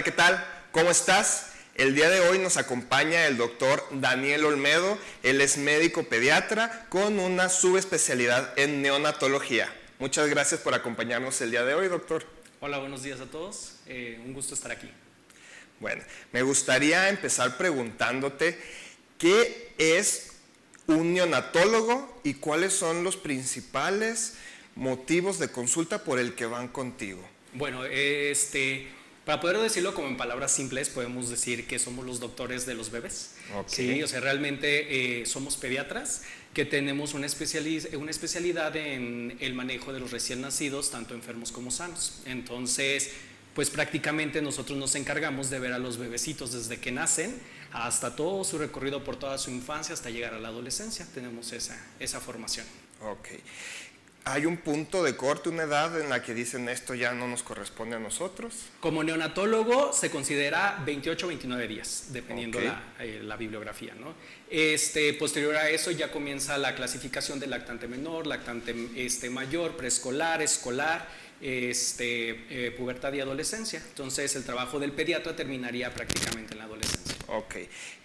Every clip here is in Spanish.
Hola, ¿qué tal? ¿Cómo estás? El día de hoy nos acompaña el doctor Daniel Olmedo. Él es médico pediatra con una subespecialidad en neonatología. Muchas gracias por acompañarnos el día de hoy, doctor. Hola, buenos días a todos. Eh, un gusto estar aquí. Bueno, me gustaría empezar preguntándote qué es un neonatólogo y cuáles son los principales motivos de consulta por el que van contigo. Bueno, este, para poder decirlo como en palabras simples, podemos decir que somos los doctores de los bebés. Sí, o sea, realmente eh, somos pediatras que tenemos una, una especialidad en el manejo de los recién nacidos, tanto enfermos como sanos. Entonces, pues prácticamente nosotros nos encargamos de ver a los bebecitos desde que nacen hasta todo su recorrido por toda su infancia hasta llegar a la adolescencia. Tenemos esa, esa formación. Ok. ¿Hay un punto de corte, una edad en la que dicen esto ya no nos corresponde a nosotros? Como neonatólogo se considera 28 o 29 días, dependiendo la, eh, la, bibliografía. ¿no? Este, posterior a eso ya comienza la clasificación de lactante menor, lactante este, mayor, preescolar, escolar este, eh, pubertad y adolescencia. Entonces el trabajo del pediatra terminaría prácticamente en la adolescencia. Ok.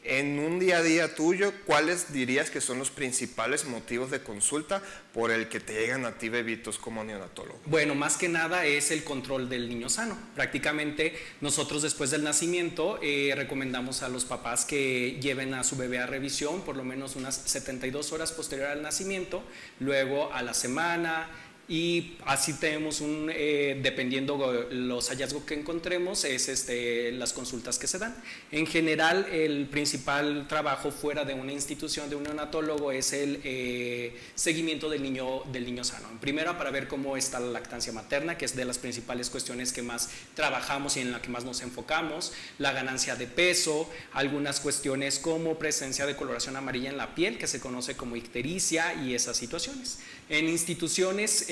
En un día a día tuyo, ¿cuáles dirías que son los principales motivos de consulta por el que te llegan a ti bebitos como neonatólogo? Bueno, más que nada es el control del niño sano. Prácticamente nosotros después del nacimiento eh, recomendamos a los papás que lleven a su bebé a revisión por lo menos unas 72 horas posterior al nacimiento, luego a la semana, y así tenemos un, eh, dependiendo los hallazgos que encontremos, es este, las consultas que se dan. En general, el principal trabajo fuera de una institución de un neonatólogo es el eh, seguimiento del niño, del niño sano. Primero, para ver cómo está la lactancia materna, que es de las principales cuestiones que más trabajamos y en la que más nos enfocamos, la ganancia de peso, algunas cuestiones como presencia de coloración amarilla en la piel, que se conoce como ictericia y esas situaciones. En instituciones,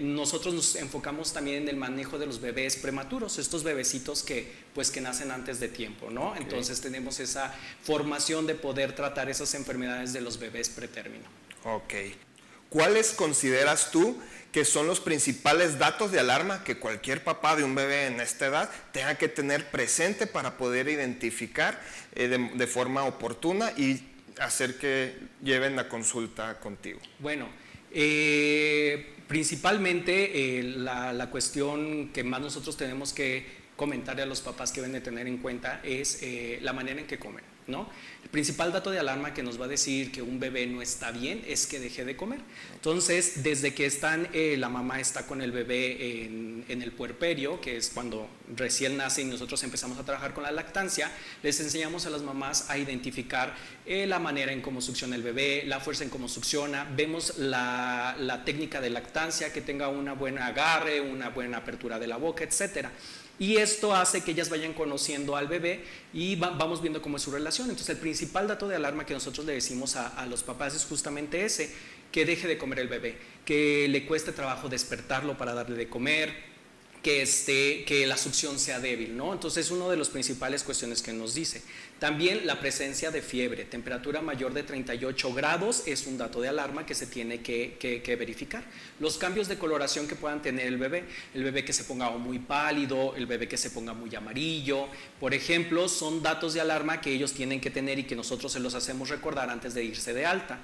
nosotros nos enfocamos también en el manejo de los bebés prematuros, estos bebecitos que, pues, que nacen antes de tiempo, ¿no? Entonces tenemos esa formación de poder tratar esas enfermedades de los bebés pretérmino. Ok. ¿Cuáles consideras tú que son los principales datos de alarma que cualquier papá de un bebé en esta edad tenga que tener presente para poder identificar eh, de, de forma oportuna y hacer que lleven la consulta contigo? Bueno, eh, principalmente eh, la, cuestión que más nosotros tenemos que comentarle a los papás que deben de tener en cuenta es eh, la manera en que comen. ¿No? El principal dato de alarma que nos va a decir que un bebé no está bien es que deje de comer. Entonces, desde que están, eh, la mamá está con el bebé en, el puerperio, que es cuando recién nace y nosotros empezamos a trabajar con la lactancia, les enseñamos a las mamás a identificar eh, la manera en cómo succiona el bebé, la fuerza en cómo succiona, vemos la, técnica de lactancia, que tenga una buena agarre, una buena apertura de la boca, etcétera. Y esto hace que ellas vayan conociendo al bebé y vamos viendo cómo es su relación. Entonces el principal dato de alarma que nosotros le decimos a, los papás es justamente ese, que deje de comer el bebé, que le cueste trabajo despertarlo para darle de comer, que, esté, que la succión sea débil, ¿no? Entonces, es una de las principales cuestiones que nos dice. También la presencia de fiebre, temperatura mayor de 38 grados es un dato de alarma que se tiene que, que, verificar. Los cambios de coloración que puedan tener el bebé, el bebé que se ponga muy pálido, el bebé que se ponga muy amarillo, por ejemplo, son datos de alarma que ellos tienen que tener y que nosotros se los hacemos recordar antes de irse de alta.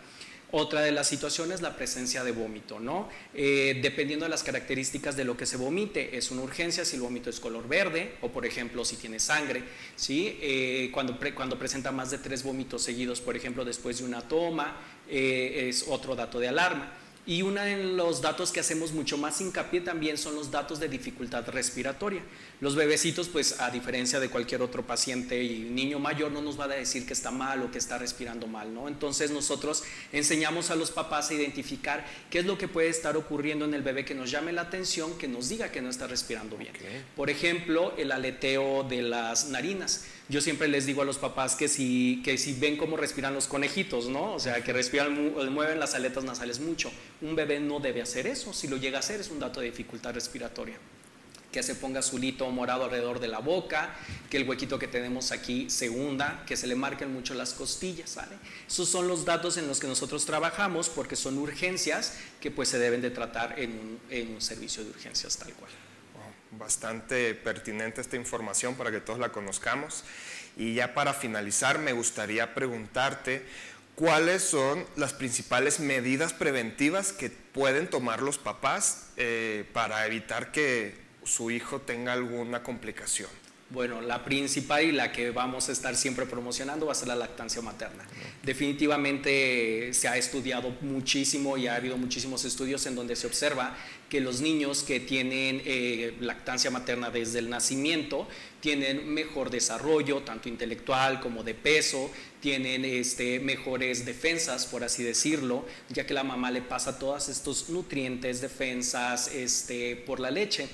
Otra de las situaciones, la presencia de vómito, ¿no? Eh, dependiendo de las características de lo que se vomite, es una urgencia si el vómito es color verde o, por ejemplo, si tiene sangre, ¿sí? Eh, cuando, cuando presenta más de tres vómitos seguidos, por ejemplo, después de una toma, eh, es otro dato de alarma. Y uno de los datos que hacemos mucho más hincapié también son los datos de dificultad respiratoria. Los bebecitos, pues a diferencia de cualquier otro paciente y niño mayor, no nos va a decir que está mal o que está respirando mal, ¿no? Entonces nosotros enseñamos a los papás a identificar qué es lo que puede estar ocurriendo en el bebé que nos llame la atención, que nos diga que no está respirando bien. Por ejemplo, el aleteo de las narinas. Yo siempre les digo a los papás que si, que si ven cómo respiran los conejitos, ¿no? O sea, que respiran, mueven las aletas nasales mucho. Un bebé no debe hacer eso. Si lo llega a hacer es un dato de dificultad respiratoria que se ponga azulito morado alrededor de la boca, que el huequito que tenemos aquí se hunda, que se le marquen mucho las costillas. Esos son los datos en los que nosotros trabajamos porque son urgencias que pues se deben de tratar en en un servicio de urgencias tal cual. Bastante pertinente esta información para que todos la conozcamos. Y ya para finalizar, me gustaría preguntarte cuáles son las principales medidas preventivas que pueden tomar los papás eh, para evitar que su hijo tenga alguna complicación. Bueno, la principal y la que vamos a estar siempre promocionando va a ser la lactancia materna. Definitivamente se ha estudiado muchísimo y ha habido muchísimos estudios en donde se observa que los niños que tienen eh, lactancia materna desde el nacimiento tienen mejor desarrollo, tanto intelectual como de peso, tienen este, mejores defensas, por así decirlo, ya que la mamá le pasa todos estos nutrientes, defensas este, por la leche.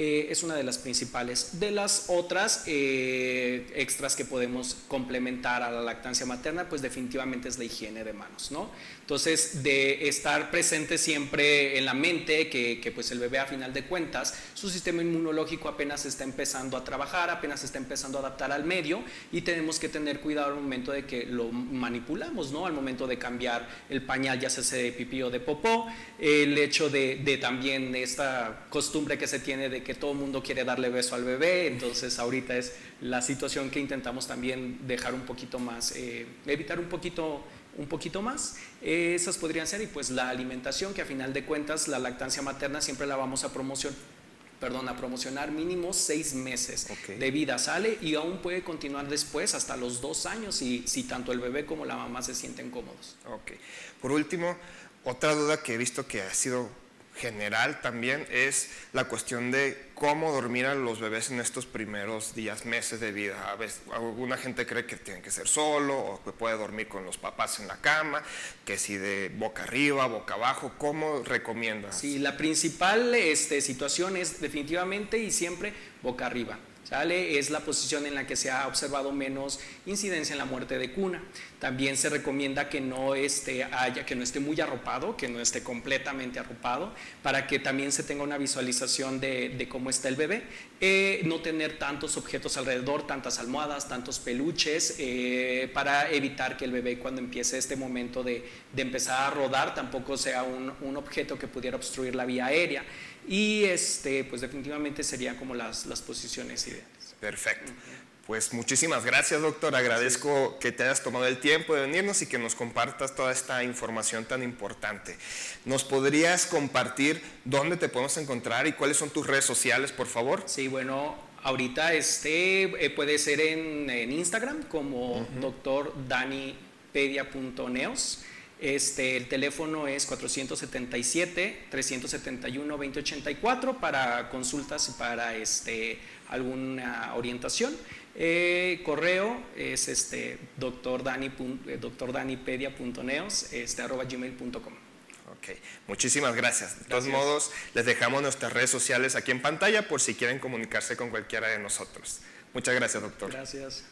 Eh, es una de las principales. De las otras eh, extras que podemos complementar a la lactancia materna, pues definitivamente es la higiene de manos, ¿no? Entonces, de estar presente siempre en la mente que, que, pues el bebé a final de cuentas, su sistema inmunológico apenas está empezando a trabajar, apenas está empezando a adaptar al medio y tenemos que tener cuidado al momento de que lo manipulamos, ¿no? Al momento de cambiar el pañal, ya sea de pipí o de popó, el hecho de, de también esta costumbre que se tiene de todo el mundo quiere darle beso al bebé, entonces ahorita es la situación que intentamos también dejar un poquito más, eh, evitar un poquito un poquito más. esas podrían ser, y pues la alimentación, que a final de cuentas la lactancia materna siempre la vamos a promocionar perdón, a promocionar mínimo seis meses de vida. Sale y aún puede continuar después hasta los dos años si, si tanto el bebé como la mamá se sienten cómodos. Ok. Por último, otra duda que he visto que ha sido general también es la cuestión de cómo dormir a los bebés en estos primeros días, meses de vida. A veces, alguna gente cree que tiene que ser solo o que puede dormir con los papás en la cama, que si de boca arriba, boca abajo, ¿cómo recomiendas? Sí, la principal este, situación es definitivamente y siempre boca arriba. Es la posición en la que se ha observado menos incidencia en la muerte de cuna. También se recomienda que no esté, haya, que no esté muy arropado, que no esté completamente arropado, para que también se tenga una visualización de, cómo está el bebé. Eh, no tener tantos objetos alrededor, tantas almohadas, tantos peluches, eh, para evitar que el bebé cuando empiece este momento de, empezar a rodar tampoco sea un objeto que pudiera obstruir la vía aérea. Y este, pues definitivamente serían como las, las posiciones ideales. Perfecto. Pues muchísimas gracias, doctor. Agradezco que te hayas tomado el tiempo de venirnos y que nos compartas toda esta información tan importante. ¿Nos podrías compartir dónde te podemos encontrar y cuáles son tus redes sociales, por favor? Sí, bueno, ahorita este eh, puede ser en, Instagram como doctordanipedia.neos. Este, el teléfono es 477-371-2084 para consultas y para este, alguna orientación. Eh, correo es este, doctordanipedia.neos este, arroba gmail.com. Ok, muchísimas gracias. De todos modos, les dejamos nuestras redes sociales aquí en pantalla por si quieren comunicarse con cualquiera de nosotros. Muchas gracias, doctor. Gracias.